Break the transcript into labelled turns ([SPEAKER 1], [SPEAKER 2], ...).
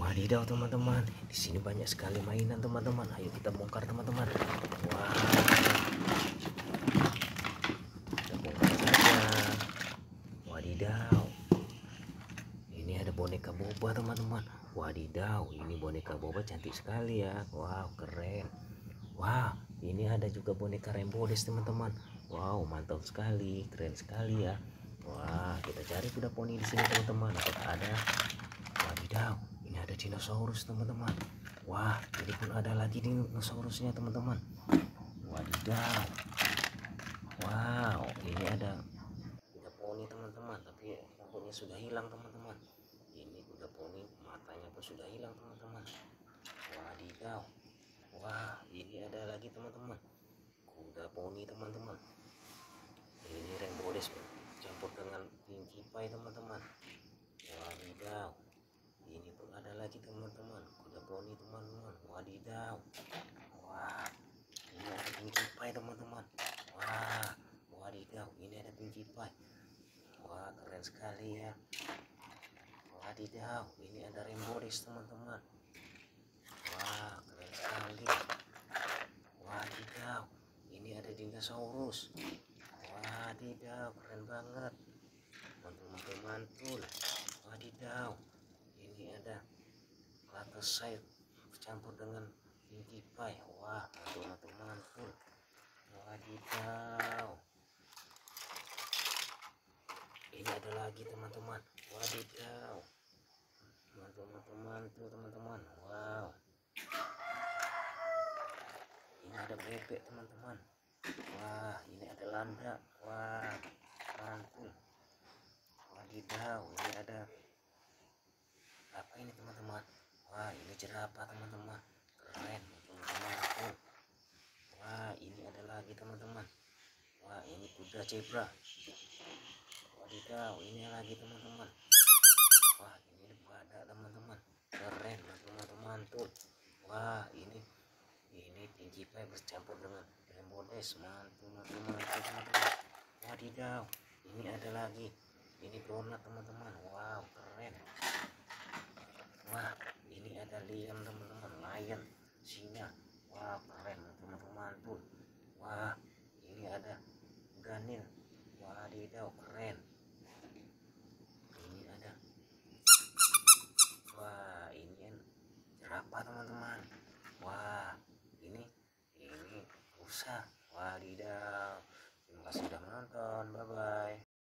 [SPEAKER 1] Wadidaw teman-teman, di sini banyak sekali mainan teman-teman. Ayo kita bongkar teman-teman. Wah, kita bongkar saja. Wadidaw, ini ada boneka boba teman-teman. Wadidaw, ini boneka boba cantik sekali ya. Wow, keren. Wah, ini ada juga boneka rembodes teman-teman. Wow, mantap sekali, keren sekali ya. Wah, kita cari kuda poni di sini teman-teman. Apakah ada? Wadidaw, ada dinosaurus teman-teman. Wah, ini pun ada lagi dinosaurusnya teman-teman. Wadidaw. Wow, ini ada kuda poni teman-teman, tapi rambutnya sudah hilang teman-teman. Ini kuda poni, matanya pun sudah hilang teman-teman. Wadidaw. Wah, ini ada lagi teman-teman. Kuda poni teman-teman. Ini rembodes campur dengan pinky pie teman-teman. Wadidaw. Ini pun ada lagi teman-teman. Kuda poni teman-teman. Wadidaw. Wah, ini ada pinky pie teman-teman. Wah, wadidaw. Ini ada pinky pie. Wah, keren sekali ya. Wadidaw, ini ada rembodes teman-teman. Wah, keren sekali. Wadidaw, ini ada dinosaurus. Wadidaw, keren banget. Mantul-mantul mantul. Wadidaw, ini ada latte sayur campur dengan pinky pie. Wah, mantul-mantul mantul. Wadidaw. Ini ada lagi teman-teman. Wadidaw. Mantul-mantul mantul teman-teman. Wow ini ada bebek teman-teman wah ini ada landak wah mantul wadidaw ini ada apa ini teman-teman jerapah teman-teman. Keren teman-teman. Wah ini ada lagi teman-teman. Wah ini kuda zebra. Wadidaw ini lagi teman-teman. Wah ini badak teman-teman. Keren teman-teman mantul wah ini ini tinggi pie bercampur dengan rembodes mantul teman-teman. Wadidaw ini ada lagi. Ini donat teman-teman. Wow keren keren teman-teman. Tuh wah ini ada ganil. Wadidaw keren. Ini ada. Wah ini kan jerapah teman-teman. Wah ini ini rusa wadidaw terima kasih sudah menonton. Bye bye